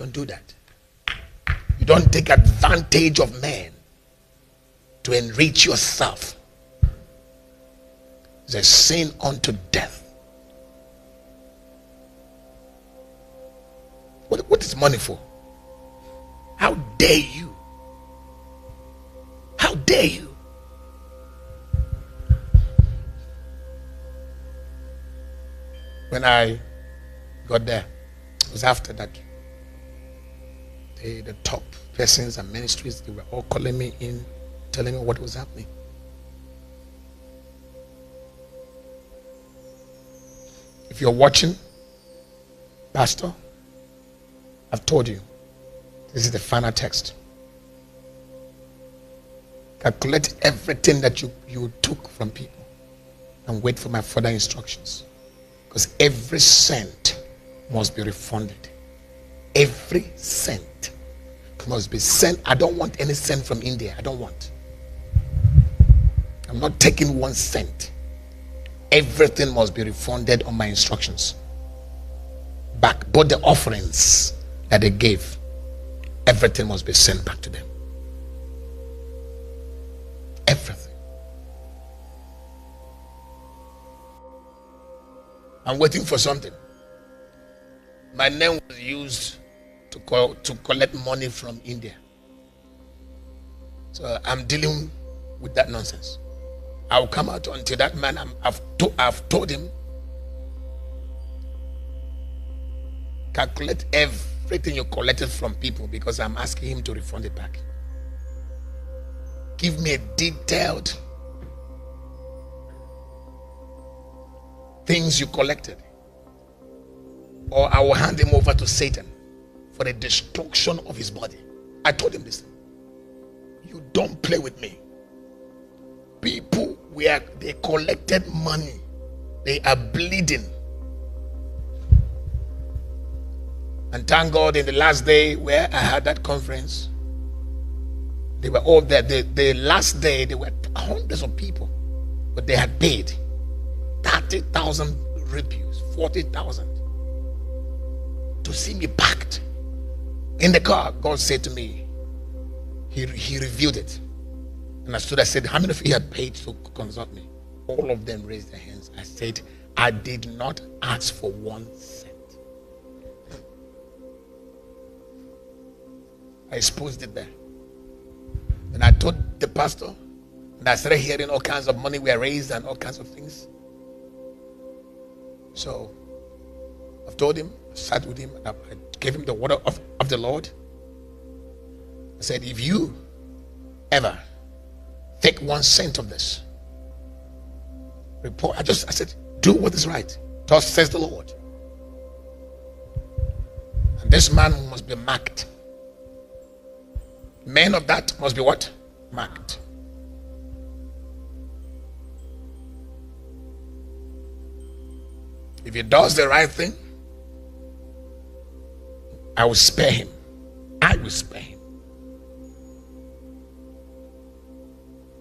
Don't do that. You don't take advantage of men to enrich yourself. It's a sin unto death. What, what is money for? How dare you? How dare you? When I got there, it was after that. They, the top persons and ministries, they were all calling me in, telling me what was happening. If you're watching, Pastor, I've told you, this is the final text. Calculate everything that you, you took from people and wait for my further instructions. Because every cent must be refunded. Every cent must be sent. I don't want any cent from India. I don't want. I'm not taking one cent. Everything must be refunded on my instructions. Back. But the offerings that they gave, everything must be sent back to them. Everything. I'm waiting for something. My name was used to call, to collect money from India. So I'm dealing with that nonsense. I'll come out until that man i have to, I've told him calculate everything you collected from people because I'm asking him to refund it back. Give me a detailed things you collected or I will hand him over to Satan for the destruction of his body. I told him this. You don't play with me. People where they collected money, they are bleeding. And thank God in the last day where I had that conference, they were all there. The, the last day, there were hundreds of people, but they had paid 30,000 rupees, 40,000 to see me packed in the car. God said to me, He, he revealed it. And I stood, I said, How many of you had paid to consult me? All of them raised their hands. I said, I did not ask for one cent. I exposed it there. And I told the pastor, and I started hearing all kinds of money were raised and all kinds of things. So I've told him, sat with him, I gave him the water of, of the Lord. I said, if you ever take one cent of this, report. I just I said, do what is right. Thus says the Lord. And this man must be marked. Men of that must be what? Marked. If he does the right thing, I will spare him. I will spare him.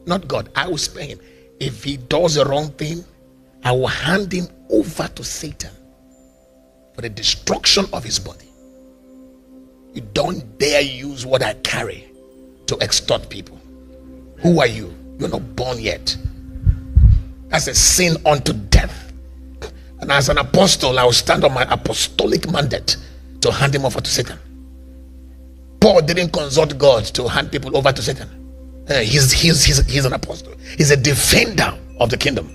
Not God, I will spare him. If he does the wrong thing, I will hand him over to Satan for the destruction of his body. You don't dare use what I carry to extort people. Who are you? You're not born yet. That's a sin unto death. And as an apostle, I will stand on my apostolic mandate to hand him over to Satan. Paul didn't consult God to hand people over to Satan. Uh, he's, he's, he's, he's an apostle, he's a defender of the kingdom.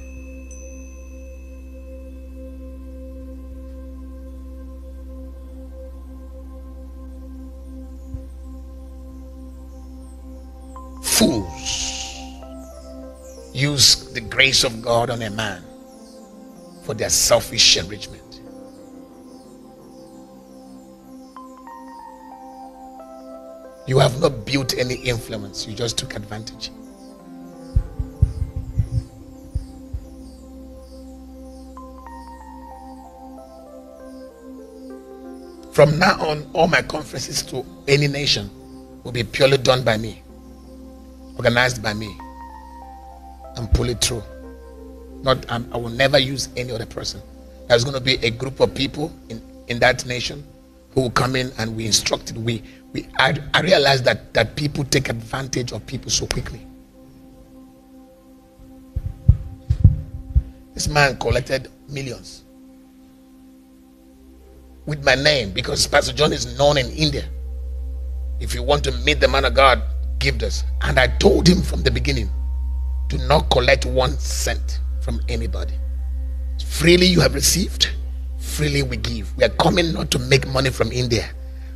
Fools use the grace of God on a man for their selfish enrichment. You have not built any influence, you just took advantage. From now on, all my conferences to any nation will be purely done by me, organized by me, and pull it through. Not, I will never use any other person. There's going to be a group of people in, in that nation who will come in and we instructed. We, we I, I realized that, that people take advantage of people so quickly. This man collected millions with my name because Pastor John is known in India. If you want to meet the man of God, give this. And I told him from the beginning do not collect one cent from anybody. Freely you have received, freely we give. We are coming not to make money from India.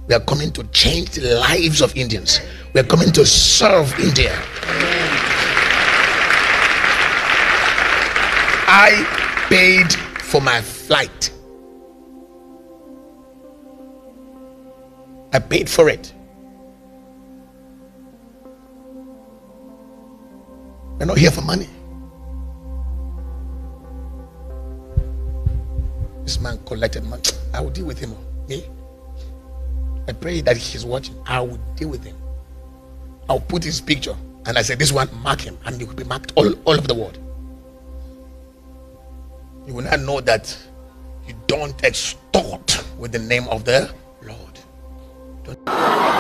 We are coming to change the lives of Indians. We are coming to serve India. I paid for my flight. I paid for it. We're not here for money. This man collected money. I will deal with him. Oh. Me? I pray that he's watching. I will deal with him. I'll put his picture. And I said, This one, mark him. And he will be marked all, all over the world. You will not know that you don't extort with the name of the Lord. Don't.